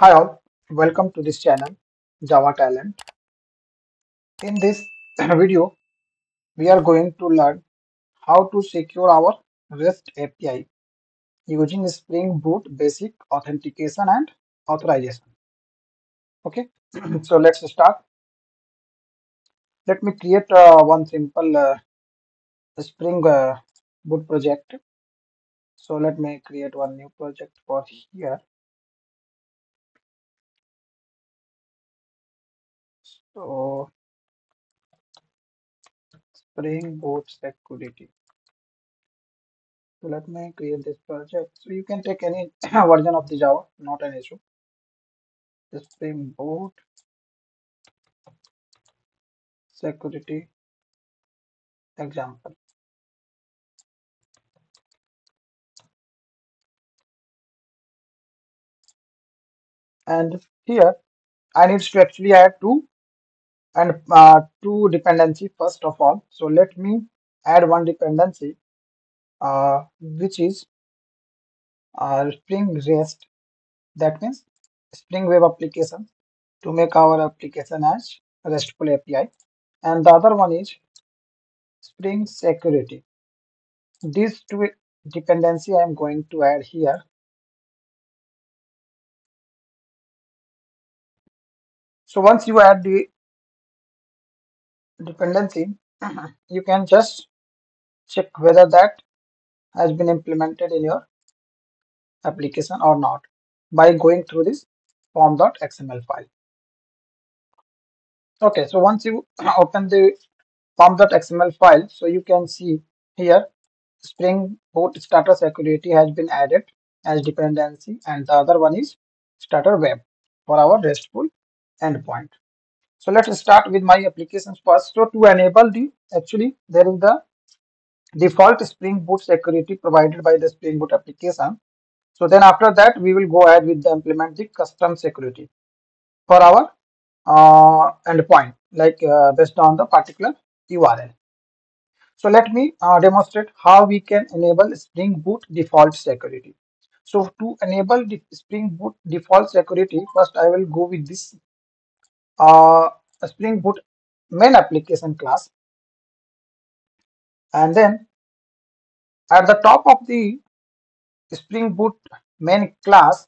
Hi all, welcome to this channel Java Talent. In this video, we are going to learn how to secure our REST API using Spring Boot basic authentication and authorization. Okay, so let's start. Let me create uh, one simple uh, Spring uh, Boot project. So let me create one new project for here. So Spring Boot security. So let me create this project. So you can take any version of the Java, not an issue. The Spring Boot security example. And here I need to actually add two and uh, two dependency first of all. So let me add one dependency, uh, which is uh, Spring REST. That means Spring Web Application to make our application as RESTful API. And the other one is Spring Security. These two dependency I am going to add here. So once you add the dependency, you can just check whether that has been implemented in your application or not by going through this pom.xml file. Okay, so once you open the pom.xml file, so you can see here Spring Boot Starter Security has been added as dependency and the other one is Starter Web for our RESTful endpoint. So let's start with my applications first. So to enable the, actually there is the default Spring Boot security provided by the Spring Boot application. So then after that, we will go ahead with the implement the custom security for our uh, endpoint, like uh, based on the particular URL. So let me uh, demonstrate how we can enable Spring Boot default security. So to enable the Spring Boot default security, first I will go with this uh, Spring Boot main application class and then at the top of the Spring Boot main class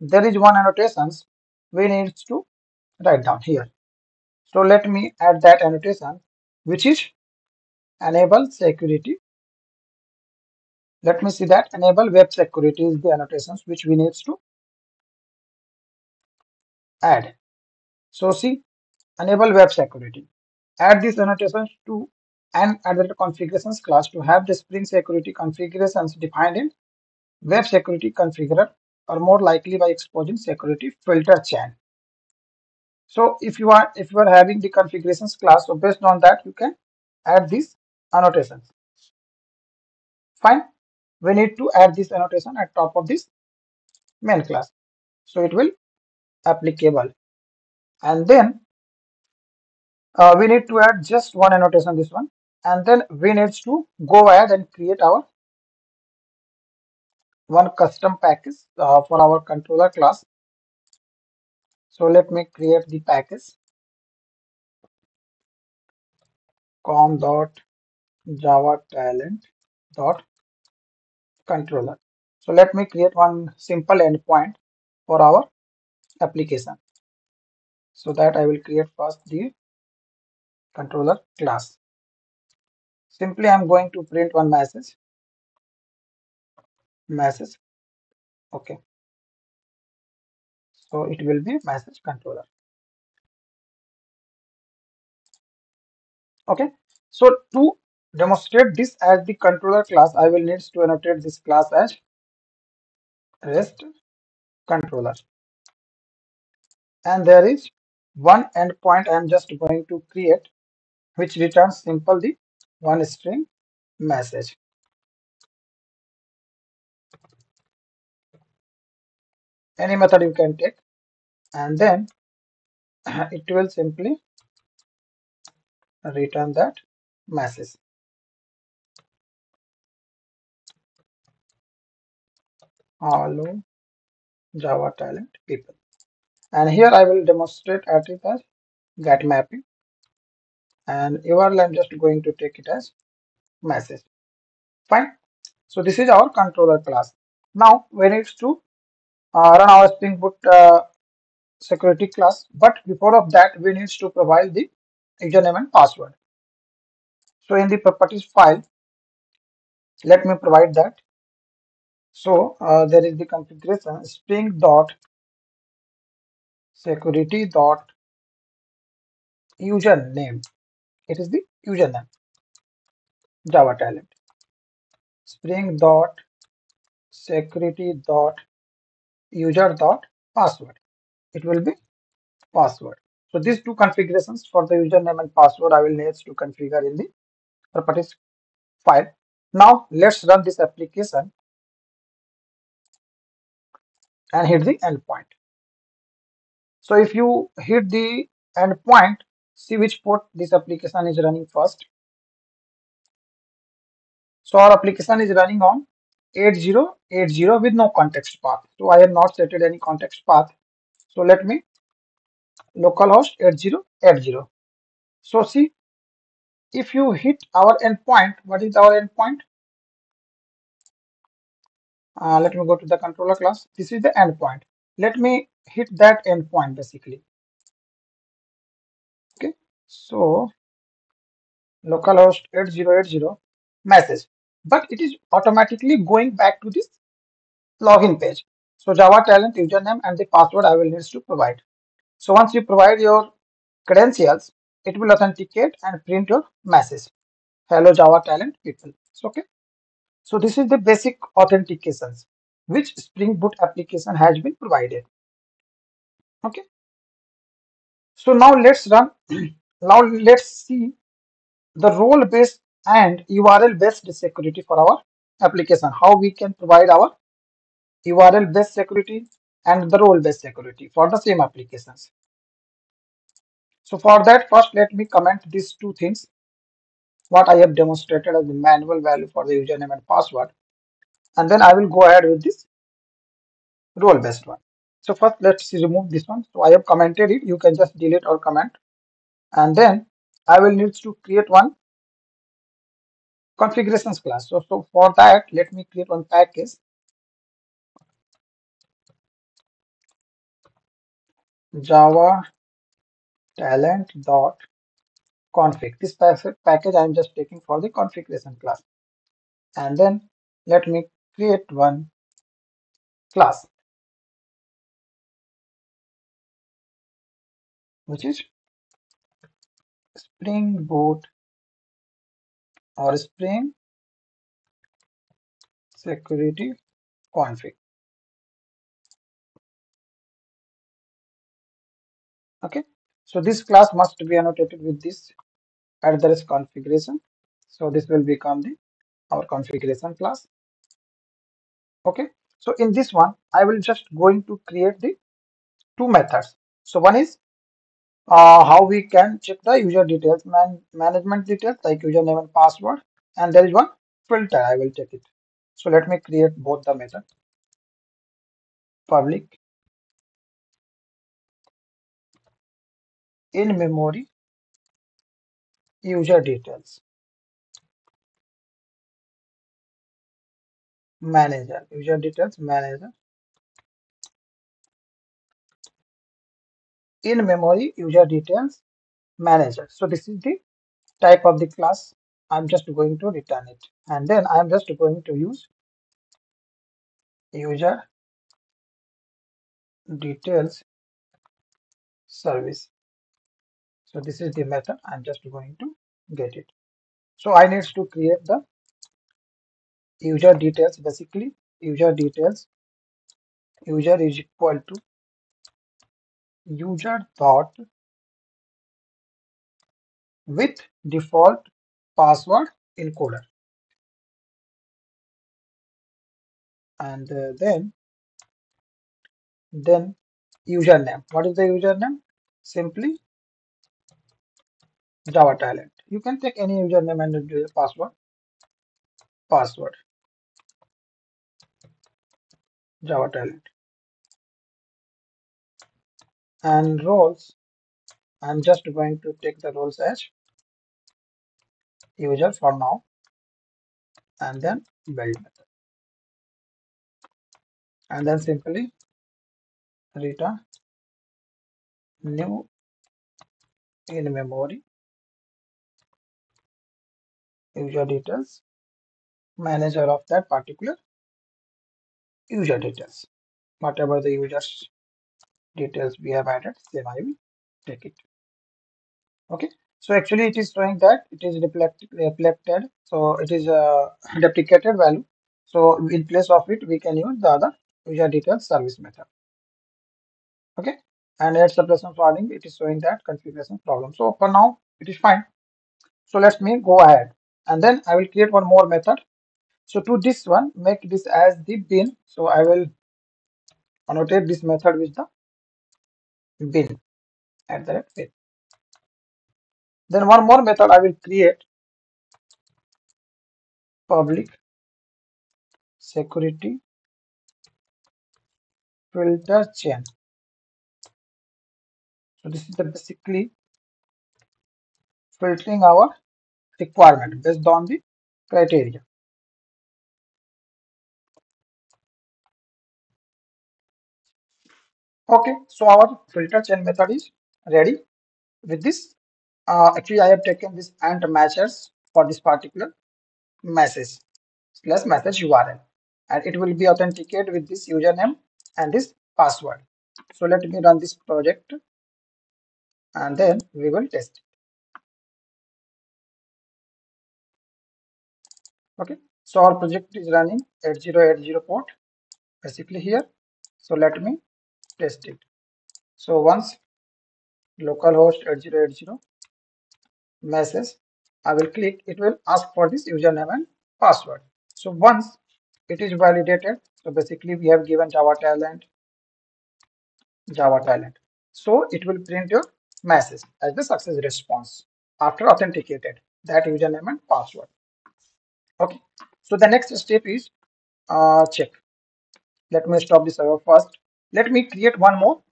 there is one annotations we need to write down here. So let me add that annotation which is enable security. Let me see that enable web security is the annotations which we need to add. So see enable web security. Add these annotations to and add the configurations class to have the Spring security configurations defined in web security configurer or more likely by exposing security filter chain. So if you are if you are having the configurations class, so based on that you can add these annotations. Fine. We need to add this annotation at top of this main class. So it will applicable. And then uh, we need to add just one annotation this one. And then we need to go ahead and create our one custom package uh, for our controller class. So let me create the package. Com dot java talent dot controller. So let me create one simple endpoint for our application so that i will create first the controller class. Simply i'm going to print one message. Message. Okay. So it will be message controller. Okay. So to demonstrate this as the controller class i will need to annotate this class as rest controller. And there is one endpoint i am just going to create which returns simple the one string message. Any method you can take. And then it will simply return that message. Hello java talent people and here I will demonstrate at it as get mapping. And URL I'm just going to take it as message. Fine. So this is our controller class. Now we need to uh, run our Spring Boot uh, security class. But before of that we need to provide the username and password. So in the properties file let me provide that. So uh, there is the configuration spring dot security dot username. It is the username. Java talent. spring dot security dot user dot password. It will be password. So these two configurations for the username and password i will need to configure in the properties file. Now let's run this application and hit the endpoint so if you hit the endpoint see which port this application is running first. So our application is running on 8080 with no context path. So i have not set any context path. So let me localhost 8080 so see if you hit our endpoint what is our endpoint uh, let me go to the controller class. This is the endpoint let me hit that endpoint basically. Okay so localhost 8080 message. But it is automatically going back to this login page. So java talent username and the password i will need to provide. So once you provide your credentials it will authenticate and print your message. Hello java talent people. Okay. So this is the basic authentications which spring boot application has been provided okay so now let's run. Now let's see the role based and url based security for our application. How we can provide our url based security and the role based security for the same applications. So for that first let me comment these two things. What i have demonstrated as the manual value for the username and password. And then i will go ahead with this role based one so first let's remove this one. So i have commented it. You can just delete or comment. And then i will need to create one configurations class. So, so for that let me create one package. Java talent dot config. This package i'm just taking for the configuration class. And then let me create one class which is spring boot or spring security config. Okay so this class must be annotated with this address configuration. So this will become the our configuration class. Okay so in this one i will just going to create the two methods. So one is uh, how we can check the user details man management details like username and password and there is one filter i will check it. So let me create both the method public. In memory. User details. Manager. User details manager in memory user details manager. So this is the type of the class i'm just going to return it. And then i'm just going to use user details service. So this is the method i'm just going to get it. So i need to create the user details. Basically user details user is equal to user dot with default password encoder. And uh, then then username. What is the username? Simply java talent. You can take any username and password. Password. Java talent and roles. I'm just going to take the roles as user for now and then build method. And then simply return new in memory user details manager of that particular user details whatever the users details we have added then I will take it. Okay? So actually it is showing that it is reflected reflected. So it is a deprecated value. So in place of it we can use the other user details service method. Okay? And at suppression forwarding it is showing that configuration problem. So for now it is fine. So let me go ahead. And then i will create one more method. So to this one make this as the bean. So i will annotate this method with the bean at the bean then one more method i will create. Public security filter chain. So this is the basically filtering our requirement based on the criteria okay so our filter chain method is ready. With this uh, actually i have taken this ant matchers for this particular message plus message url and it will be authenticated with this username and this password. So let me run this project and then we will test okay so our project is running 8080 port basically here. So let me test it. So once localhost 8080 message i will click it will ask for this username and password. So once it is validated so basically we have given java talent java talent. So it will print your message as the success response after authenticated that username and password. Okay. So the next step is uh, check. Let me stop the server first let me create one more.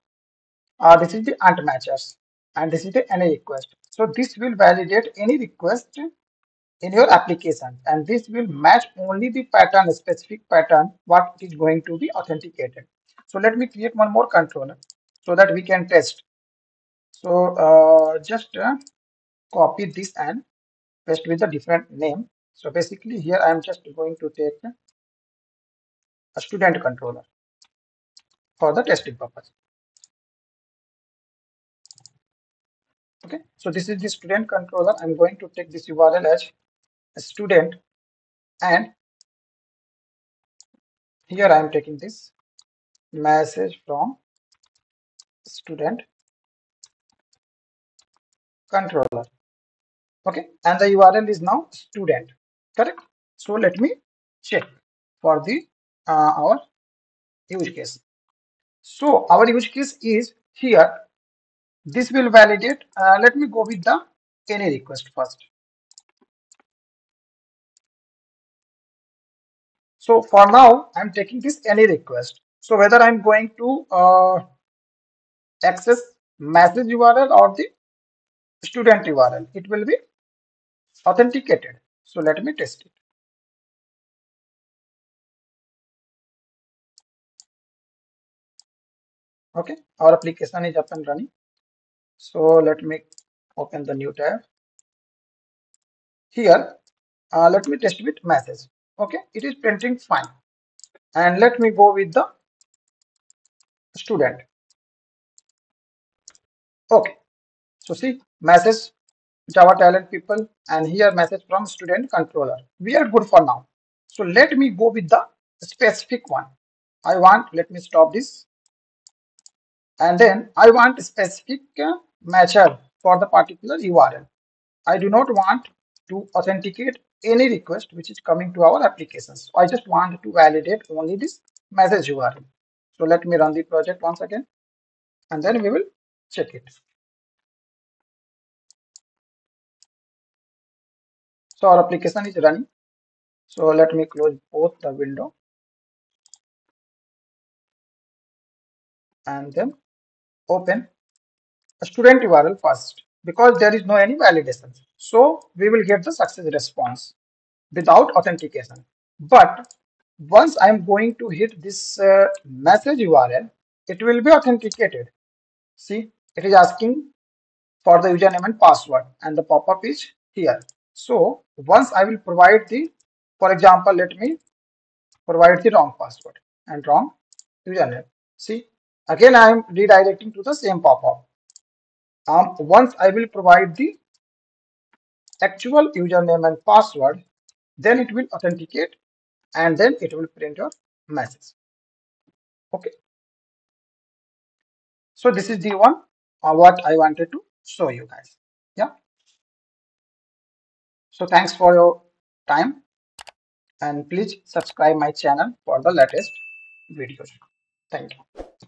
Uh, this is the ant matchers and this is the any request. So this will validate any request in your application and this will match only the pattern specific pattern what is going to be authenticated. So let me create one more controller so that we can test. So uh, just uh, copy this and paste with a different name. So basically here i am just going to take a student controller for the testing purpose. Okay so this is the student controller. I'm going to take this url as student and here i am taking this message from student controller. Okay and the url is now student correct? So let me check for the uh, our use case so our use case is here. This will validate. Uh, let me go with the any request first. So for now i'm taking this any request. So whether i'm going to uh, access message url or the student url it will be authenticated. So let me test it okay. Our application is up and running. So let me open the new tab. Here uh, let me test with message. Okay. It is printing fine. And let me go with the student. Okay. So see message java talent people and here message from student controller. We are good for now. So let me go with the specific one. I want let me stop this and then I want specific uh, matcher for the particular URL. I do not want to authenticate any request which is coming to our applications. So I just want to validate only this message URL. So let me run the project once again and then we will check it. So our application is running. So let me close both the window and then open a student URL first because there is no any validation. So we will get the success response without authentication. But once I'm going to hit this uh, message URL, it will be authenticated. See, it is asking for the username and password and the pop-up is here. So once I will provide the, for example, let me provide the wrong password and wrong username. See, again I am redirecting to the same pop-up. Um, once I will provide the actual username and password, then it will authenticate and then it will print your message. Okay. So this is the one uh, what I wanted to show you guys. Yeah. So thanks for your time and please subscribe my channel for the latest videos. Thank you.